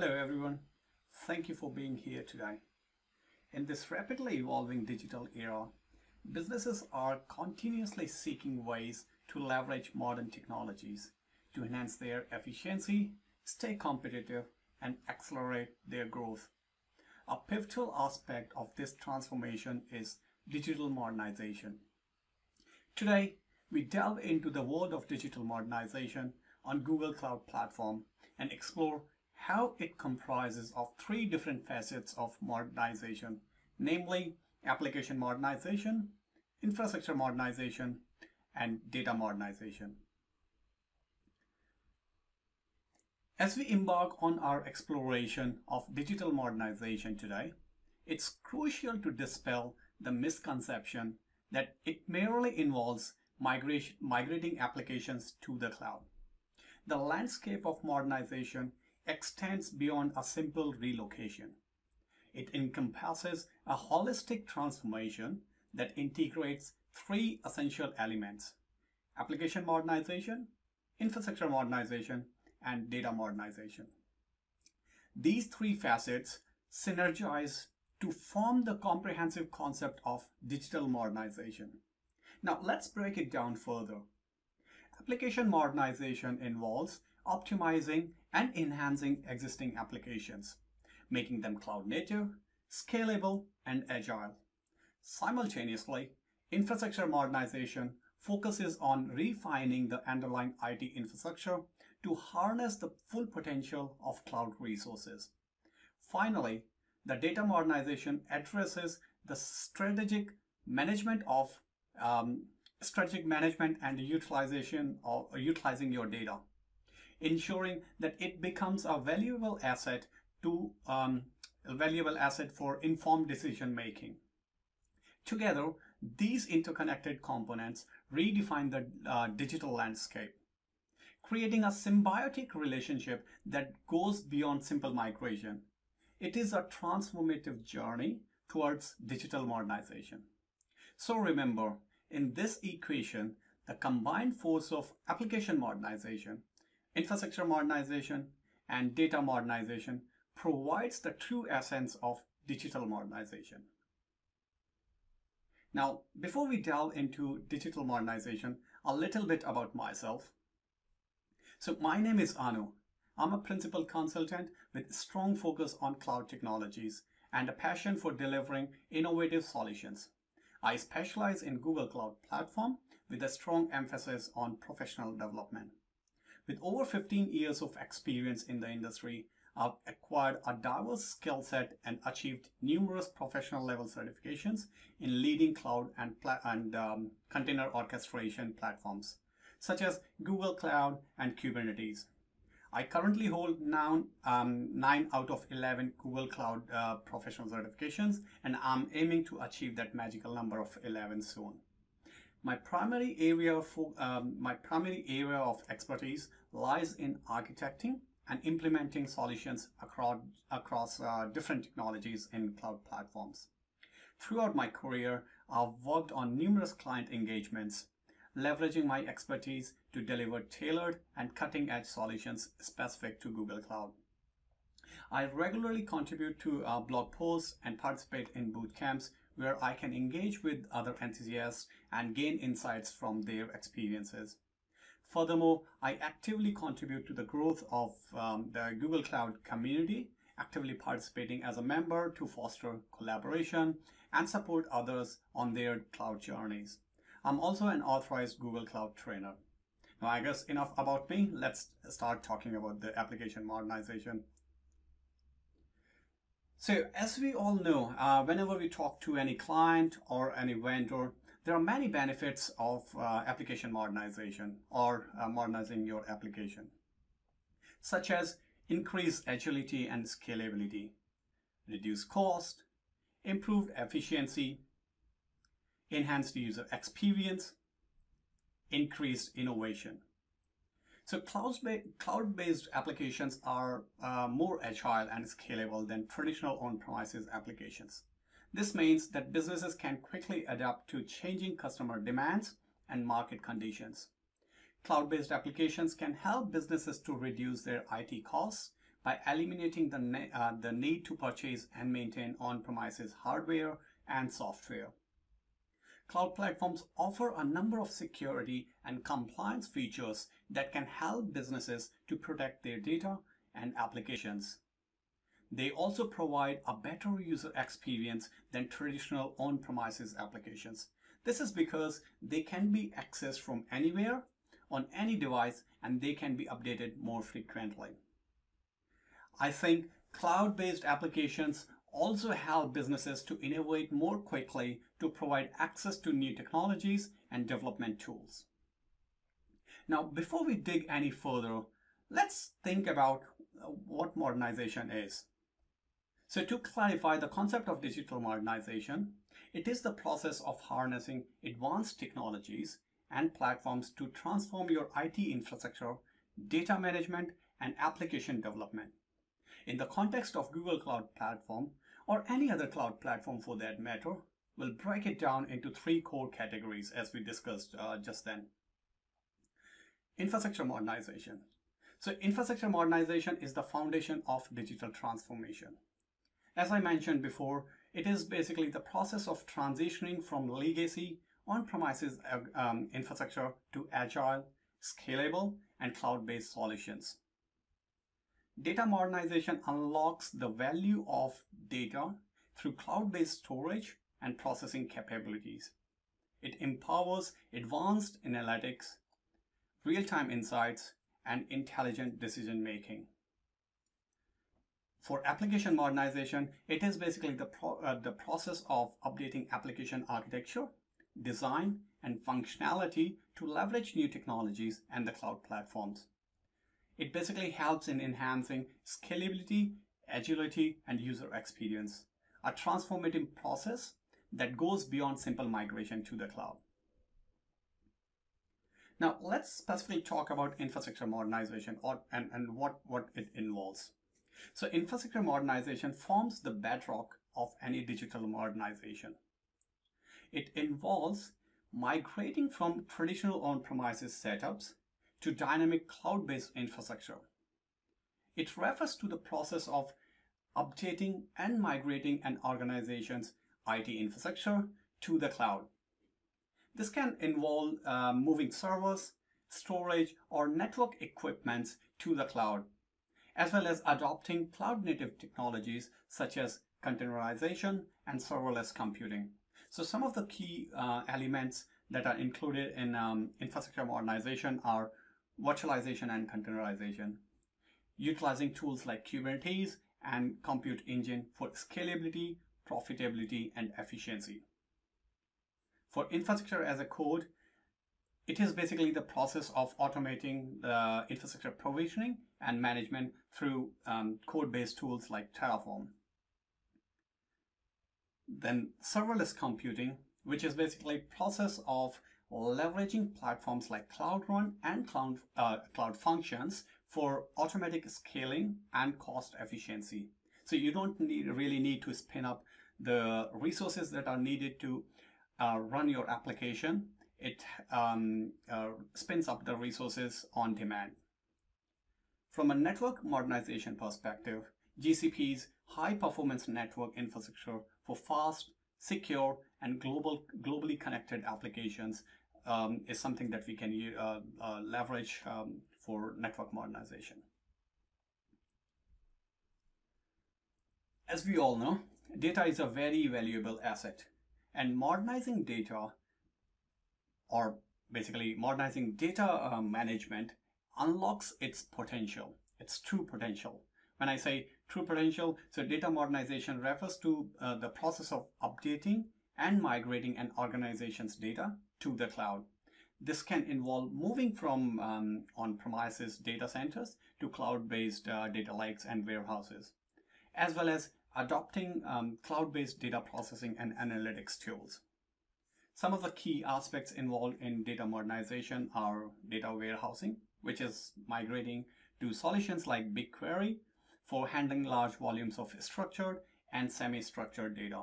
Hello everyone. Thank you for being here today. In this rapidly evolving digital era, businesses are continuously seeking ways to leverage modern technologies to enhance their efficiency, stay competitive, and accelerate their growth. A pivotal aspect of this transformation is digital modernization. Today, we delve into the world of digital modernization on Google Cloud Platform and explore how it comprises of three different facets of modernization, namely application modernization, infrastructure modernization, and data modernization. As we embark on our exploration of digital modernization today, it's crucial to dispel the misconception that it merely involves migrating applications to the cloud. The landscape of modernization extends beyond a simple relocation. It encompasses a holistic transformation that integrates three essential elements, application modernization, infrastructure modernization, and data modernization. These three facets synergize to form the comprehensive concept of digital modernization. Now let's break it down further. Application modernization involves optimizing and enhancing existing applications, making them cloud native, scalable, and agile. Simultaneously, infrastructure modernization focuses on refining the underlying IT infrastructure to harness the full potential of cloud resources. Finally, the data modernization addresses the strategic management of um, strategic management and utilization of utilizing your data, ensuring that it becomes a valuable asset to um, a valuable asset for informed decision making. Together, these interconnected components redefine the uh, digital landscape, creating a symbiotic relationship that goes beyond simple migration. It is a transformative journey towards digital modernization. So remember, in this equation, the combined force of application modernization, infrastructure modernization, and data modernization provides the true essence of digital modernization. Now, before we delve into digital modernization, a little bit about myself. So my name is Anu. I'm a principal consultant with strong focus on cloud technologies and a passion for delivering innovative solutions. I specialize in Google Cloud Platform with a strong emphasis on professional development. With over 15 years of experience in the industry, I've acquired a diverse skill set and achieved numerous professional level certifications in leading cloud and, and um, container orchestration platforms, such as Google Cloud and Kubernetes. I currently hold now um, 9 out of 11 Google Cloud uh, professional certifications, and I'm aiming to achieve that magical number of 11 soon. My primary area for um, my primary area of expertise lies in architecting and implementing solutions across, across uh, different technologies in cloud platforms. Throughout my career, I've worked on numerous client engagements, leveraging my expertise to deliver tailored and cutting-edge solutions specific to Google Cloud. I regularly contribute to uh, blog posts and participate in boot camps where I can engage with other enthusiasts and gain insights from their experiences. Furthermore, I actively contribute to the growth of um, the Google Cloud community, actively participating as a member to foster collaboration and support others on their cloud journeys. I'm also an authorized Google Cloud trainer. Now, I guess enough about me. Let's start talking about the application modernization. So as we all know, uh, whenever we talk to any client or any vendor, there are many benefits of uh, application modernization or uh, modernizing your application, such as increased agility and scalability, reduce cost, improved efficiency, enhanced user experience, increased innovation. So cloud-based applications are uh, more agile and scalable than traditional on-premises applications. This means that businesses can quickly adapt to changing customer demands and market conditions. Cloud-based applications can help businesses to reduce their IT costs by eliminating the, ne uh, the need to purchase and maintain on-premises hardware and software. Cloud platforms offer a number of security and compliance features that can help businesses to protect their data and applications. They also provide a better user experience than traditional on-premises applications. This is because they can be accessed from anywhere, on any device, and they can be updated more frequently. I think cloud-based applications also help businesses to innovate more quickly to provide access to new technologies and development tools. Now, before we dig any further, let's think about uh, what modernization is. So to clarify the concept of digital modernization, it is the process of harnessing advanced technologies and platforms to transform your IT infrastructure, data management, and application development. In the context of Google Cloud Platform, or any other cloud platform for that matter, we'll break it down into three core categories as we discussed uh, just then. Infrastructure modernization. So infrastructure modernization is the foundation of digital transformation. As I mentioned before, it is basically the process of transitioning from legacy on-premises uh, um, infrastructure to agile, scalable, and cloud-based solutions. Data modernization unlocks the value of data through cloud-based storage and processing capabilities. It empowers advanced analytics, real-time insights, and intelligent decision-making. For application modernization, it is basically the, pro uh, the process of updating application architecture, design, and functionality to leverage new technologies and the cloud platforms. It basically helps in enhancing scalability, agility, and user experience, a transformative process that goes beyond simple migration to the cloud. Now, let's specifically talk about infrastructure modernization or, and, and what, what it involves. So infrastructure modernization forms the bedrock of any digital modernization. It involves migrating from traditional on-premises setups to dynamic cloud-based infrastructure. It refers to the process of updating and migrating an organization's IT infrastructure to the cloud. This can involve uh, moving servers, storage, or network equipments to the cloud as well as adopting cloud-native technologies such as containerization and serverless computing. So some of the key uh, elements that are included in um, infrastructure modernization are virtualization and containerization, utilizing tools like Kubernetes and Compute Engine for scalability, profitability, and efficiency. For infrastructure as a code, it is basically the process of automating the infrastructure provisioning and management through um, code-based tools like Terraform. Then serverless computing, which is basically process of leveraging platforms like Cloud Run and Cloud, uh, Cloud Functions for automatic scaling and cost efficiency. So you don't need, really need to spin up the resources that are needed to uh, run your application. It um, uh, spins up the resources on demand. From a network modernization perspective, GCP's high performance network infrastructure for fast, secure, and global, globally connected applications um, is something that we can uh, uh, leverage um, for network modernization. As we all know, data is a very valuable asset and modernizing data or basically modernizing data uh, management unlocks its potential, its true potential. When I say true potential, so data modernization refers to uh, the process of updating and migrating an organization's data to the cloud. This can involve moving from um, on-premises data centers to cloud-based uh, data lakes and warehouses, as well as adopting um, cloud-based data processing and analytics tools. Some of the key aspects involved in data modernization are data warehousing, which is migrating to solutions like BigQuery for handling large volumes of structured and semi-structured data.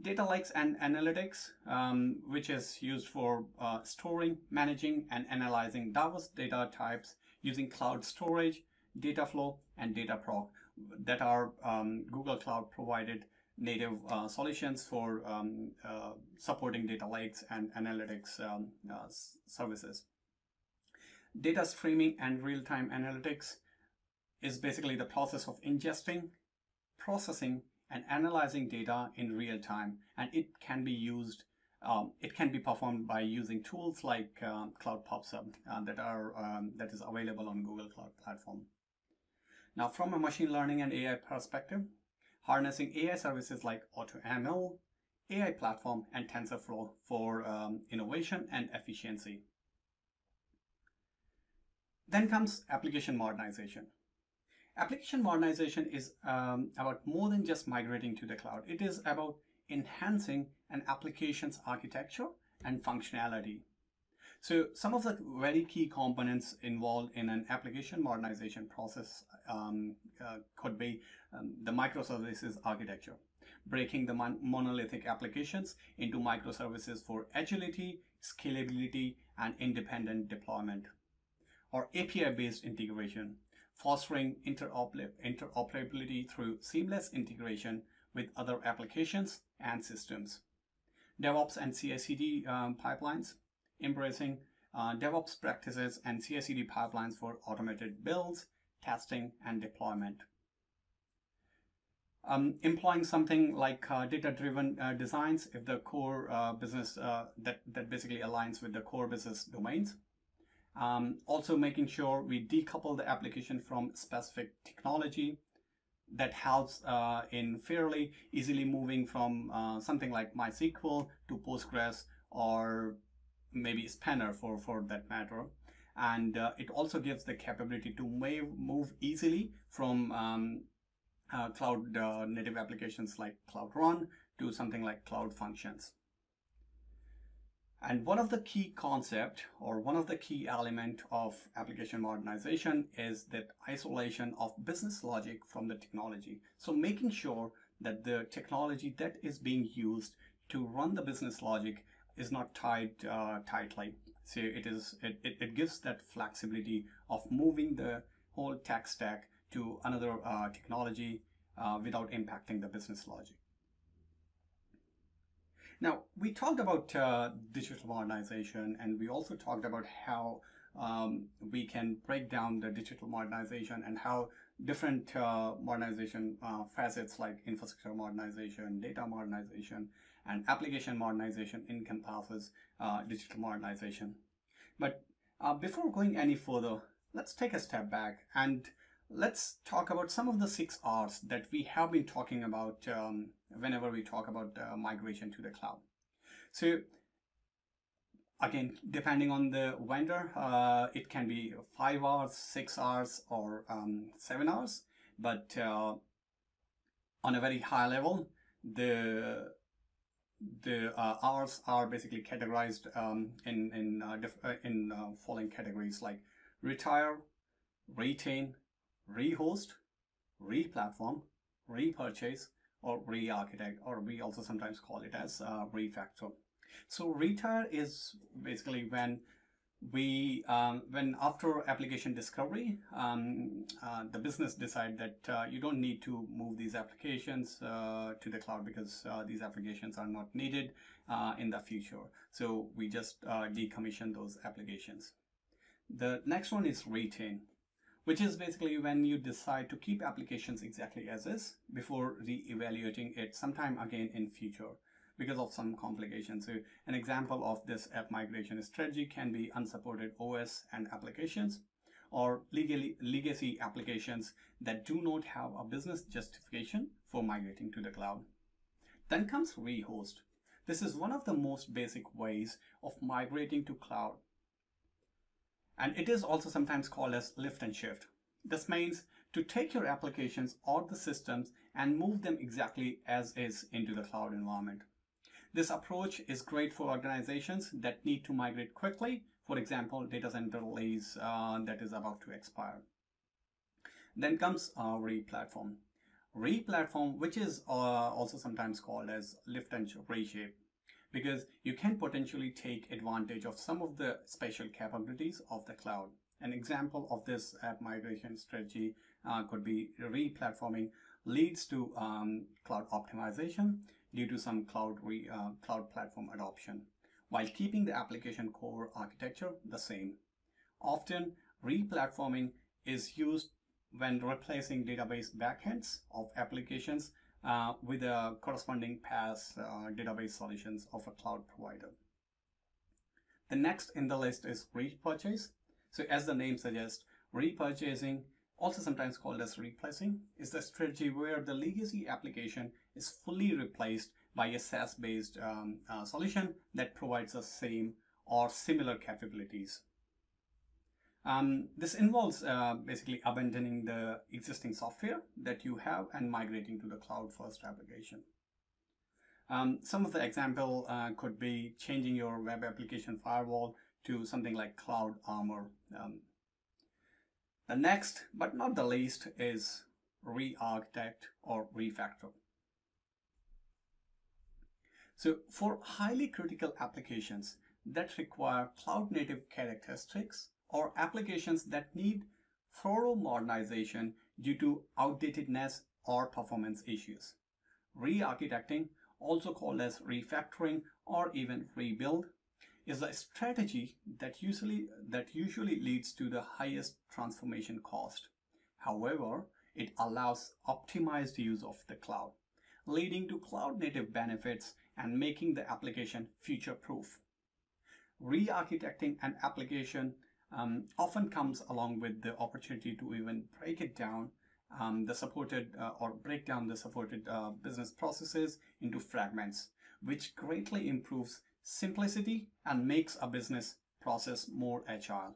Data lakes and analytics, um, which is used for uh, storing, managing, and analyzing diverse data types using cloud storage, Dataflow, and Dataproc that are um, Google Cloud provided native uh, solutions for um, uh, supporting data lakes and analytics um, uh, services. Data streaming and real-time analytics is basically the process of ingesting, processing, and analyzing data in real time, and it can be used. Um, it can be performed by using tools like uh, Cloud PubSub uh, that are um, that is available on Google Cloud Platform. Now, from a machine learning and AI perspective, harnessing AI services like AutoML, AI Platform, and TensorFlow for um, innovation and efficiency. Then comes application modernization. Application modernization is um, about more than just migrating to the cloud. It is about enhancing an application's architecture and functionality. So some of the very key components involved in an application modernization process um, uh, could be um, the microservices architecture, breaking the mon monolithic applications into microservices for agility, scalability, and independent deployment, or API-based integration, fostering interoperability through seamless integration with other applications and systems. DevOps and CI/CD um, pipelines, embracing uh, DevOps practices and CI/CD pipelines for automated builds, testing, and deployment. Um, employing something like uh, data-driven uh, designs if the core uh, business uh, that, that basically aligns with the core business domains. Um, also making sure we decouple the application from specific technology that helps uh, in fairly easily moving from uh, something like MySQL to Postgres or maybe Spanner for, for that matter. And uh, it also gives the capability to move easily from um, uh, cloud uh, native applications like Cloud Run to something like Cloud Functions. And one of the key concept or one of the key element of application modernization is that isolation of business logic from the technology. So making sure that the technology that is being used to run the business logic is not tied uh, tightly. So it is it, it, it, gives that flexibility of moving the whole tech stack to another uh, technology uh, without impacting the business logic. Now, we talked about uh, digital modernization and we also talked about how um, we can break down the digital modernization and how different uh, modernization uh, facets like infrastructure modernization, data modernization, and application modernization encompasses uh, digital modernization. But uh, before going any further, let's take a step back and let's talk about some of the six R's that we have been talking about um, whenever we talk about uh, migration to the cloud. So again, depending on the vendor, uh, it can be five R's, six R's, or um, seven R's. But uh, on a very high level, the the uh, R's are basically categorized um, in in uh, uh, in uh, following categories like retire, retain, rehost, replatform, repurchase, or re-architect, or we also sometimes call it as uh, refactor. So retire is basically when we um, when after application discovery um, uh, the business decide that uh, you don't need to move these applications uh, to the cloud because uh, these applications are not needed uh, in the future. So we just uh, decommission those applications. The next one is retain which is basically when you decide to keep applications exactly as is before re-evaluating it sometime again in future because of some complications. So an example of this app migration strategy can be unsupported OS and applications or legally, legacy applications that do not have a business justification for migrating to the cloud. Then comes rehost. This is one of the most basic ways of migrating to cloud. And it is also sometimes called as lift and shift. This means to take your applications or the systems and move them exactly as is into the cloud environment. This approach is great for organizations that need to migrate quickly, for example, data center lease uh, that is about to expire. Then comes uh, re-platform. Re-platform, which is uh, also sometimes called as lift and reshape, because you can potentially take advantage of some of the special capabilities of the cloud. An example of this app migration strategy uh, could be re-platforming leads to um, cloud optimization due to some cloud, re, uh, cloud platform adoption, while keeping the application core architecture the same. Often, re-platforming is used when replacing database backends of applications uh, with a corresponding PaaS uh, database solutions of a cloud provider. The next in the list is repurchase. So as the name suggests, repurchasing, also sometimes called as replacing, is the strategy where the legacy application is fully replaced by a SaaS-based um, uh, solution that provides the same or similar capabilities. Um, this involves uh, basically abandoning the existing software that you have and migrating to the cloud first application. Um, some of the example uh, could be changing your web application firewall to something like Cloud Armor. Um, the next, but not the least, is re-architect or refactor. So for highly critical applications that require cloud native characteristics or applications that need thorough modernization due to outdatedness or performance issues. Re-architecting, also called as refactoring or even rebuild, is a strategy that usually, that usually leads to the highest transformation cost. However, it allows optimized use of the cloud, leading to cloud native benefits and making the application future proof. Re-architecting an application um, often comes along with the opportunity to even break it down, um, the supported uh, or break down the supported uh, business processes into fragments, which greatly improves simplicity and makes a business process more agile.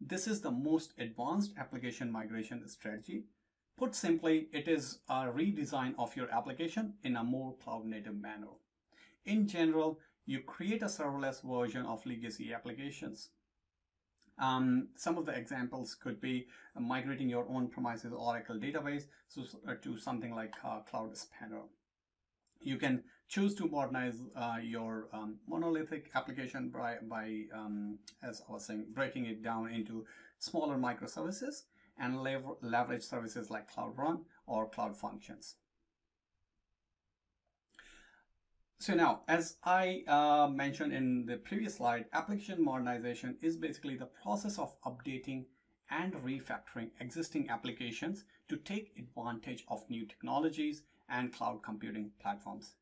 This is the most advanced application migration strategy. Put simply, it is a redesign of your application in a more cloud native manner. In general, you create a serverless version of legacy applications um, some of the examples could be uh, migrating your own premises Oracle database uh, to something like uh, Cloud Spanner. You can choose to modernize uh, your um, monolithic application by, by um, as I was saying, breaking it down into smaller microservices and lever leverage services like Cloud Run or Cloud Functions. So now, as I uh, mentioned in the previous slide, application modernization is basically the process of updating and refactoring existing applications to take advantage of new technologies and cloud computing platforms.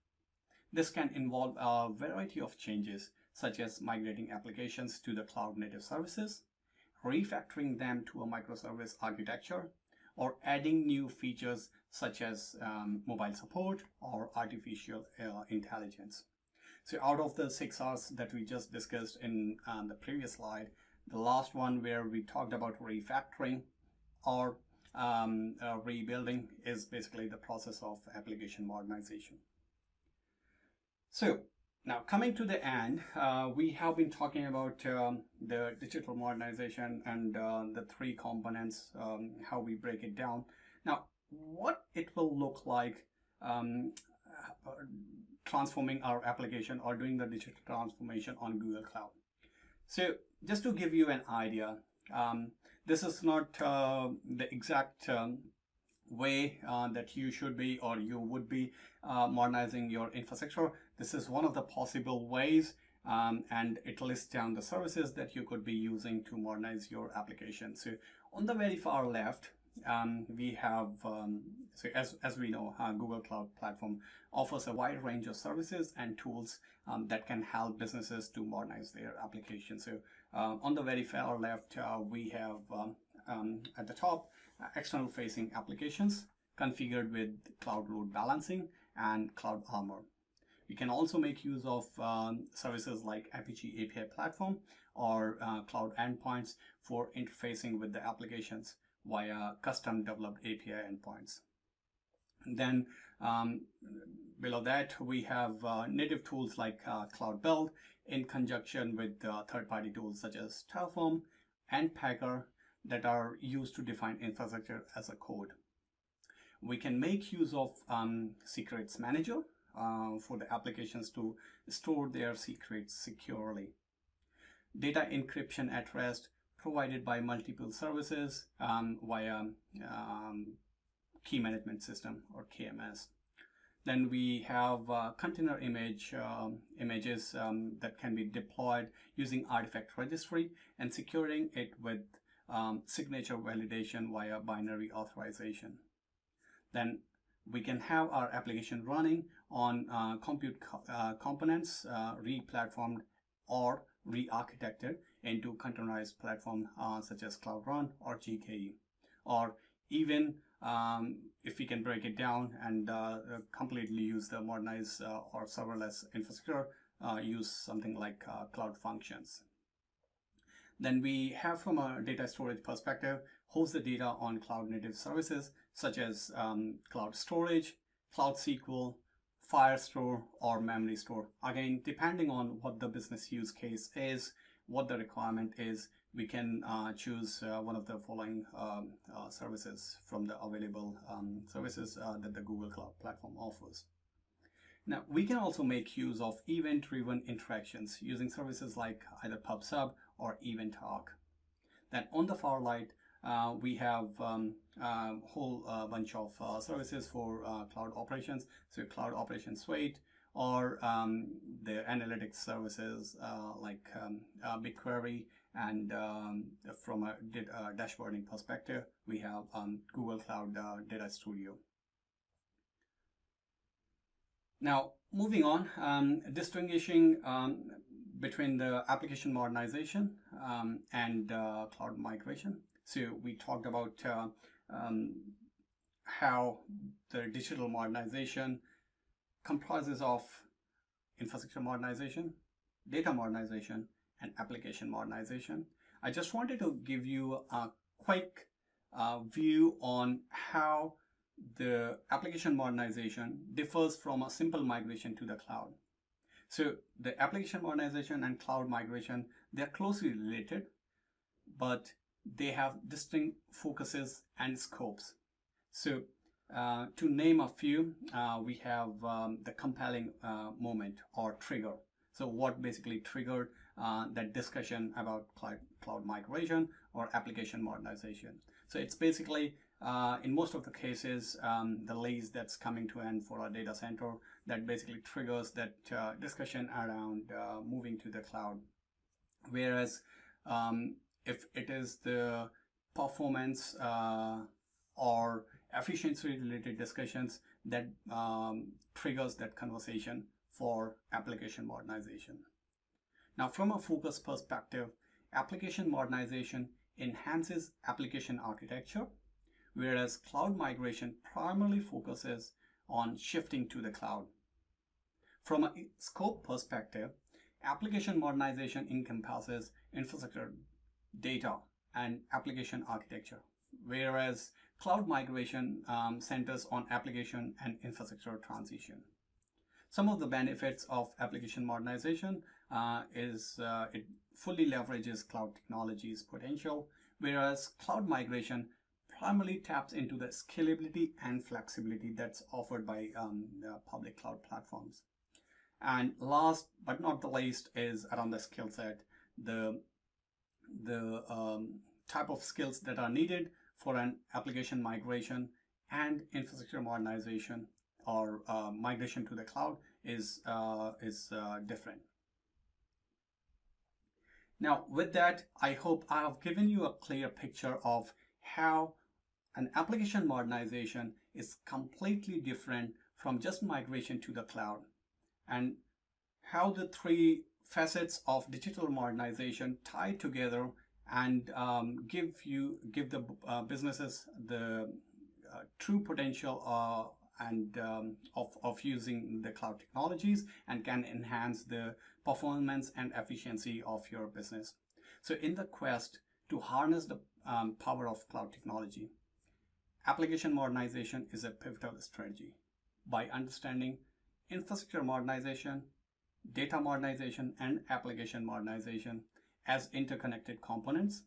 This can involve a variety of changes, such as migrating applications to the cloud native services, refactoring them to a microservice architecture, or adding new features such as um, mobile support or artificial uh, intelligence. So out of the six R's that we just discussed in uh, the previous slide, the last one where we talked about refactoring or um, uh, rebuilding is basically the process of application modernization. So now, coming to the end, uh, we have been talking about um, the digital modernization and uh, the three components, um, how we break it down. Now, what it will look like um, uh, transforming our application or doing the digital transformation on Google Cloud. So, just to give you an idea, um, this is not uh, the exact um, way uh, that you should be or you would be uh, modernizing your infrastructure. This is one of the possible ways um, and it lists down the services that you could be using to modernize your application. So on the very far left, um, we have, um, so as, as we know, uh, Google Cloud Platform offers a wide range of services and tools um, that can help businesses to modernize their application. So uh, on the very far left, uh, we have um, um, at the top, external facing applications configured with cloud load balancing and Cloud Armor. We can also make use of um, services like Apigee API Platform or uh, Cloud Endpoints for interfacing with the applications via custom developed API endpoints. And then um, below that, we have uh, native tools like uh, Cloud Build in conjunction with uh, third-party tools such as Terraform and Packer that are used to define infrastructure as a code. We can make use of um, secrets manager uh, for the applications to store their secrets securely. Data encryption at rest provided by multiple services um, via um, key management system or KMS. Then we have uh, container image um, images um, that can be deployed using artifact registry and securing it with um, signature validation via binary authorization. Then we can have our application running on uh, compute co uh, components uh, re-platformed or re-architected into containerized platform uh, such as Cloud Run or GKE or even um, if we can break it down and uh, completely use the modernized uh, or serverless infrastructure, use something like Cloud Functions. Then we have from a data storage perspective, host the data on cloud native services such as um, cloud storage, cloud SQL, Firestore or memory store. Again, depending on what the business use case is, what the requirement is, we can uh, choose uh, one of the following um, uh, services from the available um, services uh, that the Google Cloud Platform offers. Now, we can also make use of event-driven interactions using services like either PubSub or EventArc. Then on the far right, uh, we have a um, uh, whole uh, bunch of uh, services for uh, cloud operations. So Cloud Operations Suite or um, the analytics services uh, like um, BigQuery. And um, from a dashboarding perspective, we have um, Google Cloud Data Studio. Now, moving on, um, distinguishing between the application modernization um, and uh, cloud migration. So we talked about uh, um, how the digital modernization comprises of infrastructure modernization, data modernization, and application modernization. I just wanted to give you a quick uh, view on how the application modernization differs from a simple migration to the cloud. So the application modernization and cloud migration, they're closely related, but they have distinct focuses and scopes. So uh, to name a few, uh, we have um, the compelling uh, moment or trigger. So what basically triggered uh, that discussion about cloud, cloud migration or application modernization. So it's basically, uh, in most of the cases, um, the lease that's coming to end for a data center that basically triggers that uh, discussion around moving to the cloud. Whereas um, if it is the performance uh, or efficiency related discussions that um, triggers that conversation for application modernization. Now from a focus perspective, application modernization enhances application architecture, whereas cloud migration primarily focuses on shifting to the cloud. From a scope perspective, application modernization encompasses infrastructure data and application architecture, whereas cloud migration um, centers on application and infrastructure transition. Some of the benefits of application modernization uh, is uh, it fully leverages cloud technologies potential, whereas cloud migration primarily taps into the scalability and flexibility that's offered by um, public cloud platforms. And last but not the least is around the skill set. The the um, type of skills that are needed for an application migration and infrastructure modernization or uh, migration to the cloud is, uh, is uh, different. Now with that, I hope I have given you a clear picture of how an application modernization is completely different from just migration to the cloud and how the three facets of digital modernization tie together and um, give you give the uh, businesses the uh, true potential uh, and um, of, of using the cloud technologies and can enhance the performance and efficiency of your business. So in the quest to harness the um, power of cloud technology, application modernization is a pivotal strategy. By understanding infrastructure modernization, data modernization and application modernization as interconnected components,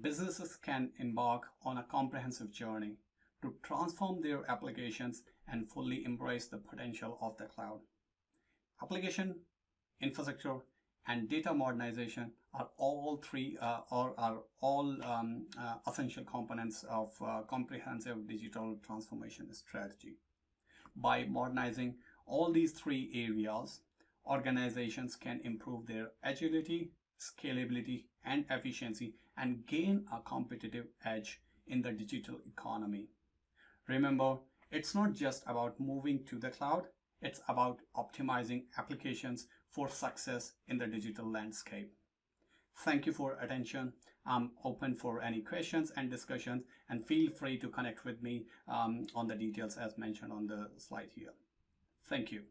businesses can embark on a comprehensive journey to transform their applications and fully embrace the potential of the cloud. Application, infrastructure, and data modernization are all three uh, or are all um, uh, essential components of uh, comprehensive digital transformation strategy. By modernizing all these three areas, organizations can improve their agility, scalability, and efficiency and gain a competitive edge in the digital economy. Remember, it's not just about moving to the cloud, it's about optimizing applications for success in the digital landscape. Thank you for attention. I'm open for any questions and discussions and feel free to connect with me um, on the details as mentioned on the slide here. Thank you.